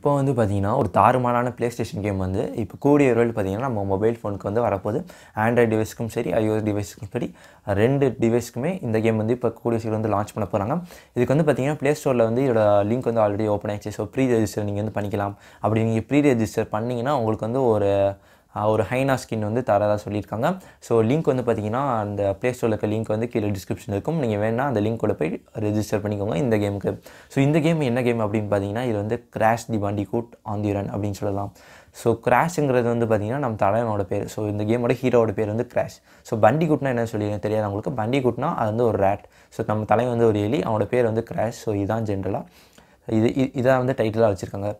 இப்போ வந்து பார்த்திங்கன்னா ஒரு தாறுமாறான ப்ளே ஸ்டேஷன் கேம் வந்து இப்போ கூடிய விரைவில் பார்த்தீங்கன்னா நம்ம மொபைல் ஃபோனுக்கு வந்து வரப்போகுது. ஆண்ட்ராய்டு டிவைஸ்க்கும் சரி ஐஓஎஸ் டிவைஸ்க்கும் சரி ரெண்டு டிவைஸ்க்குமே இந்த கேம் வந்து இப்போ கூடிய சீக்கிரம் வந்து லான்ச் பண்ண போகிறாங்க இதுக்கு வந்து பார்த்தீங்கன்னா ப்ளே ஸ்டோரில் வந்து இதோட லிங்க் வந்து ஆல்ரெடி ஓப்பன் ஆயிடுச்சு. ஸோ ப்ரீ ரெஜிஸ்டர் நீங்கள் வந்து பண்ணிக்கலாம். அப்படி நீங்கள் ப்ரீ ரெஜிஸ்டர் பண்ணிங்கன்னா உங்களுக்கு வந்து ஒரு ஒரு ஹைனா ஸ்கின் வந்து தரதாக சொல்லியிருக்காங்க. ஸோ லிங்க் வந்து பார்த்தீங்கன்னா அந்த ப்ளே ஸ்டோரில் இருக்க லிங்க் வந்து கீழே டிஸ்கிரிப்ஷன் இருக்கும். நீங்கள் வேணால் அந்த லிங்க்கோட போய் ரெஜிஸ்டர் பண்ணிக்கோங்க இந்த கேமுக்கு ஸோ இந்த கேம் என்ன கேம் அப்படின்னு பார்த்தீங்கன்னா இது வந்து crash the Pandi Koot on the run அப்படின்னு சொல்லலாம். ஸோ கிராஷுங்கிறது வந்து பார்த்தீங்கன்னா நம்ம தலைவனோட பேர். ஸோ இந்த கேமோட ஹீரோட பேர் வந்து கிராஷ் ஸோ பண்டி குட்னா என்ன சொல்லி தெரியாது அவங்களுக்கு பண்டி குட்னா அது வந்து ஒரு ரேட் ஸோ நம்ம தலைவன் வந்து ஒரு எலி அவனோட பேர் வந்து கிராஷ் ஸோ இதுதான் ஜென்ரலாக இது இதான் வந்து டைட்டிலாக வச்சுருக்காங்க.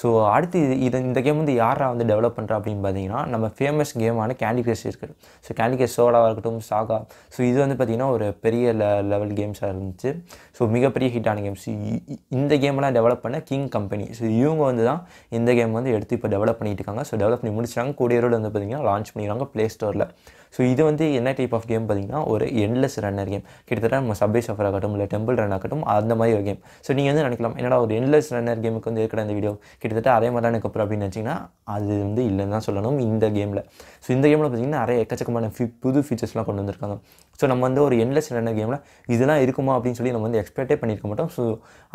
ஸோ அடுத்து இது இது இந்த கேம் வந்து யாரா வந்து டெவலப் பண்ணுறா அப்படின்னு பார்த்தீங்கன்னா நம்ம ஃபேமஸ் கேமான கேண்டி கிரஷ் இருக்குது ஸோ கேண்டி கிரஷ் சோலாவாக இருக்கட்டும் சாகா ஸோ இது வந்து பார்த்திங்கன்னா ஒரு பெரிய லெ லெவல் கேம்ஸாக இருந்துச்சு. ஸோ மிகப்பெரிய ஹிட்டான கேம்ஸ் இந்த கேம்லாம் டெவலப் பண்ண கிங் கம்பெனி ஸோ இவங்க வந்து தான் இந்த கேம் வந்து எடுத்து இப்போ டெவலப் பண்ணிட்டு இருக்காங்க. ஸோ டெவலப் பண்ணி முடிச்சிட்டாங்க. கூடியரோடு வந்து பார்த்திங்கன்னா லான்ச் பண்ணிடுறாங்க ப்ளே ஸ்டோரில் ஸோ இது வந்து என்ன டைப் ஆஃப் கேம் பார்த்தீங்கன்னா ஒரு எண்ட்லெஸ் ரன்னர் கேம் கிட்டத்தட்ட நம்ம சப்வே சஃபர் ஆகட்டும் இல்லை டெம்பிள் ரன் ஆகட்டும் அந்த மாதிரி ஒரு கேம் ஸோ நீங்கள் வந்து நினைக்கலாம் என்னடா ஒரு எண்ட்லெஸ் ரன்னர் கேமுக்கு வந்து இருக்கிற அந்த வீடியோ கிட்டத்தட்ட அதே மாதிரி தான் எனக்கு அப்புறம் அப்படின்னு நினச்சிங்கன்னா அது வந்து இல்லைன்னு தான் சொல்லணும் இந்த கேமில் ஸோ இந்த கேமில் பார்த்தீங்கன்னா நிறைய எக்கச்சக்கமான ஃபி புது ஃபீச்சர்ஸ்லாம் கொண்டு வந்திருக்காங்க. ஸோ நம்ம வந்து ஒரு எண்ட்லெஸ் ரன்னர் கேமில் இதெல்லாம் இருக்குமா அப்படின்னு சொல்லி நம்ம வந்து எக்ஸ்பெக்டே பண்ணியிருக்க மாட்டோம். ஸோ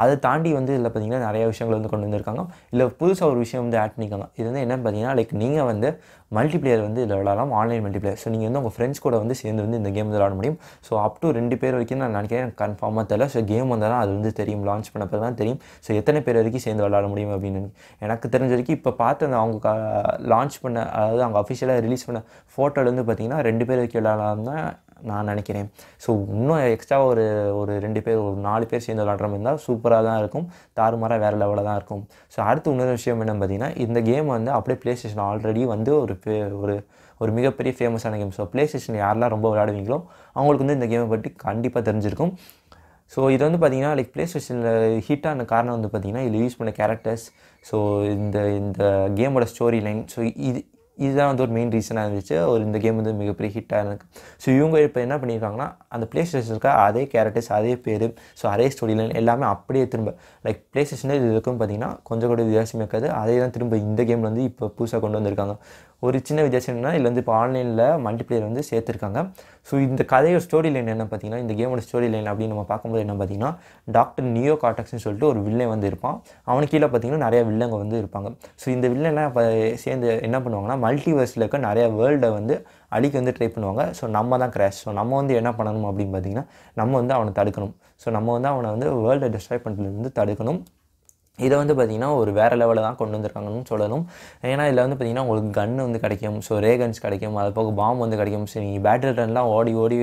அதை தாண்டி வந்து இதில் பார்த்தீங்கன்னா நிறைய விஷயங்கள் வந்து கொண்டு வந்திருக்காங்க. இல்லை புதுசாக ஒரு விஷயம் வந்து ஆட் பண்ணியிருக்காங்க. இது வந்து என்னன்னு பார்த்தீங்கன்னா லைக் நீங்கள் வந்து மல்டிப்ளேயர் வந்து இதில் விளாடலாம் ஆன்லைன் மல்டிப்ளேயர் ஸோ நீங்கள் வந்து உங்கள் ஃப்ரெண்ட்ஸ் கூட வந்து சேர்ந்து வந்து இந்த கேம் விளாட முடியும். ஸோ அப் டு ரெண்டு பேர் வரைக்கும் நான் நினைக்கிறேன் கன்ஃபார்மாக தெரியல. ஸோ கேம் வந்தால் அது வந்து தெரியும் லான்ச் பண்ண பிறகு தான் தெரியும். ஸோ எத்தனை பேர் வரைக்கும் சேர்ந்து விளாட முடியும் அப்படின்னு எனக்கு தெரிஞ்ச வரைக்கும் இப்போ பார்த்து அந்த அவங்க லான்ச் பண்ண அதாவது அவங்க அஃபிஷியலாக ரிலீஸ் பண்ண ஃபோட்டோவில் வந்து பார்த்தீங்கன்னா ரெண்டு பேர் வரைக்கும் விளாடலாம் தான் நான் நினைக்கிறேன். ஸோ இன்னும் எக்ஸ்ட்ரா ஒரு ஒரு ரெண்டு பேர் ஒரு நாலு பேர் சேர்ந்து விளாட்ற மாதிரி இருந்தால் சூப்பராக தான் இருக்கும். தாறுமாறாக வேறு லெவலில் தான் இருக்கும். ஸோ அடுத்து இன்னொரு விஷயம் என்ன பார்த்தீங்கன்னா இந்த கேம் வந்து அப்படியே ப்ளே ஸ்டேஷன் ஆல்ரெடி வந்து ஒரு பே ஒரு ஒரு மிகப்பெரிய ஃபேமஸான கேம் ஸோ ப்ளே ஸ்டேஷன் யாரெல்லாம் ரொம்ப விளையாடுவீங்களோ அவங்களுக்கு வந்து இந்த கேமை பற்றி கண்டிப்பாக தெரிஞ்சிருக்கும். ஸோ இது வந்து பார்த்தீங்கன்னா லைக் ப்ளே ஸ்டேஷனில் ஹிட்டான காரணம் வந்து பார்த்தீங்கன்னா இதில் யூஸ் பண்ண கேரக்டர்ஸ் ஸோ இந்த இந்த கேமோட ஸ்டோரி லைன் ஸோ இது இதுதான் வந்து ஒரு மெயின் ரீசனாக இருந்துச்சு. ஒரு இந்த கேம் வந்து மிகப்பெரிய ஹிட்டாக இருந்துச்சு. ஸோ இவங்க இப்போ என்ன பண்ணியிருக்காங்கன்னா அந்த ப்ளே ஸ்டேஷன் இருக்க அதே கேரக்டர்ஸ் அதே பேர் ஸோ அதே ஸ்டோரியில் எல்லாமே அப்படியே திரும்ப லைக் ப்ளே ஸ்டேஷனில் இது இருக்கும் பார்த்தீங்கன்னா கொஞ்சம் கூட வித்தியாசமே இருக்காது. அதே தான் திரும்ப இந்த கேமில் வந்து இப்போ புதுசாக கொண்டு வந்திருக்காங்க. ஒரு சின்ன வித்தியாசம் என்னென்னா இதில் வந்து இப்போ ஆன்லைனில் மல்டிப்ளேயர் வந்து சேர்த்துருக்காங்க. ஸோ இந்த கதையோட ஸ்டோரி லைன் என்ன பார்த்தீங்கன்னா இந்த கேமோட ஸ்டோரி லைன் அப்படின்னு நம்ம பார்க்கும்போது என்ன பார்த்தீங்கன்னா டாக்டர் நியோ காட்டக்ஸ்னு சொல்லிட்டு ஒரு வில்லன் வந்து இருப்பான். அவனுக்கு கீழே பார்த்தீங்கன்னா நிறைய வில்லங்க வந்து இருப்பாங்க. ஸோ இந்த வில்லன்லாம் இப்போ சேர்ந்து என்ன பண்ணுவாங்கன்னா மல்டிவர்ஸில் இருக்க நிறையா வேர்ல்டை வந்து அழிக்க வந்து ட்ரை பண்ணுவாங்க. ஸோ நம்ம தான் கிராஷ் ஸோ நம்ம வந்து என்ன பண்ணணும் அப்படின்னு பார்த்தீங்கன்னா நம்ம வந்து அவனை தடுக்கணும். ஸோ நம்ம வந்து அவனை வந்து வேர்ல்டை டிஸ்ட்ராய் பண்ணுறதுலேருந்து தடுக்கணும். இதை வந்து பார்த்திங்கன்னா ஒரு வேறு லெவலில் தான் கொண்டு வந்திருக்காங்கன்னு சொல்லணும். ஏன்னா இதில் வந்து பார்த்திங்கன்னா உங்களுக்கு கன் வந்து கிடைக்கும். ஸோ ரேகன்ஸ் கிடைக்கும். அது போக பாம் வந்து கிடைக்கும். ஸோ நீங்கள் பேட்டில் ரன்லாம் ஓடி ஓடி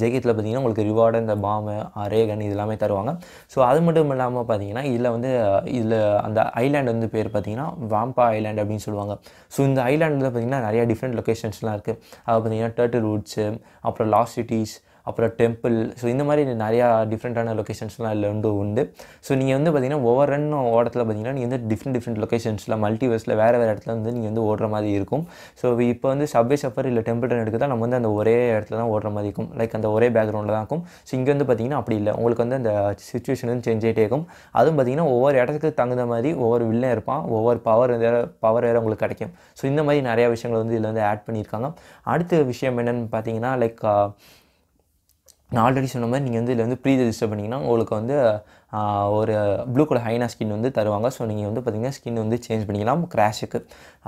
ஜெயிக்கத்தில் பார்த்திங்கன்னா உங்களுக்கு ரிவார்டு இந்த பாம்பு ரேகன் இது எல்லாமே தருவாங்க. ஸோ அது மட்டும் இல்லாமல் பார்த்தீங்கன்னா இதில் வந்து இதில் அந்த ஐலாண்ட் வந்து பேர் பார்த்தீங்கன்னா வாம்பா ஐலாண்ட் அப்படின்னு சொல்லுவாங்க. ஸோ இந்த ஐலாண்டில் பார்த்தீங்கன்னா நிறையா டிஃப்ரெண்ட் லொக்கேஷன்ஸ்லாம் இருக்குது அது பார்த்தீங்கன்னா டர்ட்டில் ரூட்ஸு அப்புறம் லாஸ்ட் சிட்டிஸ் அப்புறம் டெம்பிள் ஸோ இந்த மாதிரி நிறையா டிஃப்ரெண்ட்டான லொக்கேஷன்ஸ்லாம் இதில் வந்து உண்டு. ஸோ நீங்கள் வந்து பார்த்தீங்கன்னா ஒவ்வொரு ரன் ஓடத்தில் பார்த்தீங்கன்னா நீங்கள் வந்து டிஃப்ரெண்ட் டிஃப்ரெண்ட் லொக்கேஷன்ஸில் மல்டிவர்ஸில் வேறு வேறு இடத்துல வந்து நீங்கள் வந்து ஓடுற மாதிரி இருக்கும். ஸோ இப்போ வந்து சப்வே சஃபர் இல்லை டெம்பிள் ரன் எடுக்கிறதா நம்ம வந்து அந்த ஒரே இடத்துல தான் ஓடுற மாதிரி இருக்கும். லைக் அந்த ஒரே பேக்ரவுண்டில் தான் இருக்கும். ஸோ இங்கே வந்து பார்த்தீங்கன்னா அப்படி இல்லை. உங்களுக்கு வந்து அந்த சுச்சுவேஷன் வந்து சேஞ்ச் ஆகிட்டே இருக்கும். அதுவும் பார்த்தீங்கன்னா ஒவ்வொரு இடத்துக்கு தகுந்த மாதிரி ஒவ்வொரு வில்லன் இருப்பான். ஒவ்வொரு பவர் வேறு பவர் வேறு உங்களுக்கு கிடைக்கும். ஸோ இந்த மாதிரி நிறையா விஷயங்கள் வந்து இதில் வந்து ஆட் பண்ணியிருக்காங்க. அடுத்த விஷயம் என்னென்னு பார்த்தீங்கன்னா லைக் நான் ஆல்ரெடி சொன்ன மாதிரி நீங்கள் வந்து இதில் வந்து ப்ரீ ரெஜிஸ்டர் பண்ணிங்கன்னா உங்களுக்கு வந்து ஒரு ப்ளூ கலர் ஹைனா ஸ்கின் வந்து தருவாங்க. ஸோ நீங்கள் வந்து பார்த்தீங்கன்னா ஸ்கின் வந்து சேஞ்ச் பண்ணிக்கலாம். க்ராஷுக்கு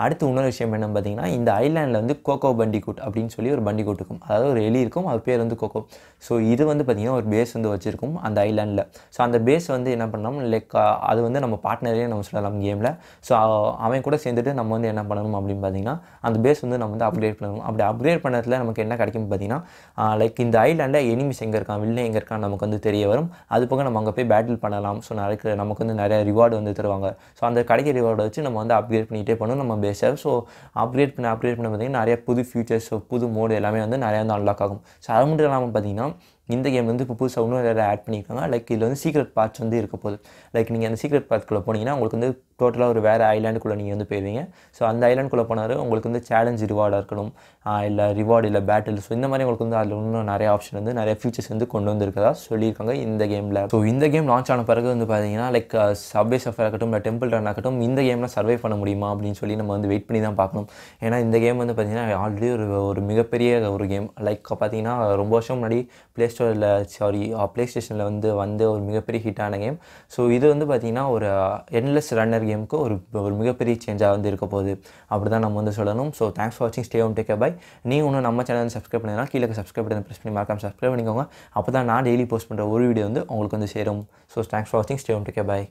அடுத்து இன்னொரு விஷயம் என்னன்னு பார்த்தீங்கன்னா இந்த ஐலாண்டில் வந்து கோகோ பண்டிகூட் அப்படின்னு சொல்லி ஒரு பண்டிகூட் இருக்கும். அதாவது ஒரு எலி இருக்கும். அது பேர் வந்து கோகோ ஸோ இது வந்து பார்த்திங்கன்னா ஒரு பேஸ் வந்து வச்சுருக்கும் அந்த ஐலாண்டில் ஸோ அந்த பேஸ் வந்து என்ன பண்ணணும்? லைக் அது வந்து நம்ம பார்ட்னரே நம்ம சொல்லலாம் கேமில் ஸோ அவன் கூட சேர்ந்துட்டு நம்ம வந்து என்ன பண்ணணும் அப்படின்னு பார்த்தீங்கன்னா அந்த பேஸ் வந்து நம்ம வந்து அப்கிரேட் பண்ணணும். அப்படி அப்கிரேட் பண்ணதில் நமக்கு என்ன கிடைக்கும் பார்த்தீங்கன்னா லைக் இந்த ஐலாண்டில் எனிமிஸ் எங்கே இருக்கான்? வில்லை எங்கே இருக்கான் நமக்கு வந்து தெரிய வரும். அது போக நம்ம அங்கே போய் பேட்டில் பண்ணலாம். ஸோ நிறைய நமக்கு வந்து நிறைய ரிவார்டு வந்து தருவாங்க. ஸோ அந்த கிடைக்கிற ரிவார்டை வச்சு நம்ம வந்து அப்கிரேட் பண்ணிகிட்டே பண்ணணும் நம்ம பேஸை ஸோ அப்கிரேட் பண்ண அப்கிரேட் பண்ண பார்த்தீங்கன்னா நிறைய புது ஃபியூச்சர்ஸ் புது மோடு எல்லாமே வந்து நிறையா வந்து அன்லாக் ஆகும். ஸோ அது மட்டும் இல்லாமல் பார்த்தீங்கன்னா இந்த கேம் வந்து இப்போ புதுசாக இன்னும் நிறையா ஆட் பண்ணியிருக்காங்க லைக் இதில் வந்து சீக்ரெட் பார்ட்ஸ் வந்து இருக்க போகுது. லைக் நீங்கள் அந்த சீக்ரெட் பார்ட்குள்ளே போனீங்கன்னா உங்களுக்கு வந்து டோட்டலாக ஒரு வேறு ஐலாண்டுக்குள்ளே நீங்கள் வந்து போயிருவீங்க. ஸோ அந்த ஐலாண்டுக்குள்ளே போனார் உங்களுக்கு வந்து சேலஞ்ச் ரிவார்டாக இருக்கணும். இல்லை ரிவார்டு இல்லை பேட்டில் ஸோ இந்த மாதிரி உங்களுக்கு வந்து அதில் இன்னும் நிறைய ஆப்ஷன் வந்து நிறைய ஃபியூச்சர்ஸ் வந்து கொண்டு வந்திருக்கதா சொல்லியிருக்காங்க இந்த கேமில் ஸோ இந்த கேம் லான்ச் ஆன பிறகு வந்து பார்த்தீங்கன்னா லைக் சப்வே சஃபர் ஆகட்டும் இல்லை டெம்பிள் ரன் ஆகட்டும் இந்த கேமில் சர்வை பண்ண முடியுமா அப்படின்னு சொல்லி நம்ம வந்து வெயிட் பண்ணி தான் பார்க்கணும். ஏன்னா இந்த கேம் வந்து பார்த்தீங்கன்னா ஆல்ரெடி ஒரு ஒரு மிகப்பெரிய ஒரு கேம் லைக் பார்த்தீங்கன்னா ரொம்ப வருஷம் முன்னாடி ப்ளே ஸ்டோரில் சாரி ப்ளே ஸ்டேஷனில் வந்து வந்து ஒரு மிகப்பெரிய ஹிட்டான கேம் ஸோ இது வந்து பார்த்திங்கன்னா ஒரு என்லெஸ் ரன்னர் கேம் கேமுக்கு ஒரு ஒரு மிகப்பெரிய சேஞ்சாக வந்து இருக்க போகுது. அப்படி தான் நம்ம வந்து சொல்லணும். ஸோ தேங்க்ஸ் ஃபார் வாட்சிங் ஸ்டே ஹோம் டேக் பை நீ ஒன்று நம்ம சேனல் சப்ஸ்கிரைப் பண்ணினா கீழே சப்ஸ்கிரைப் பண்ணி ப்ரெஸ் பண்ணி மறக்காம சப்ஸ்கிரைப் பண்ணிக்கோங்க. அப்போ தான் நான் டெய்லி போஸ்ட் பண்ணுற ஒரு வீடியோ வந்து உங்களுக்கு வந்து சேரும். ஸோ தேங்க்ஸ் ஃபார் வாட்சிங் ஸ்டே ஹோம் டேக் பை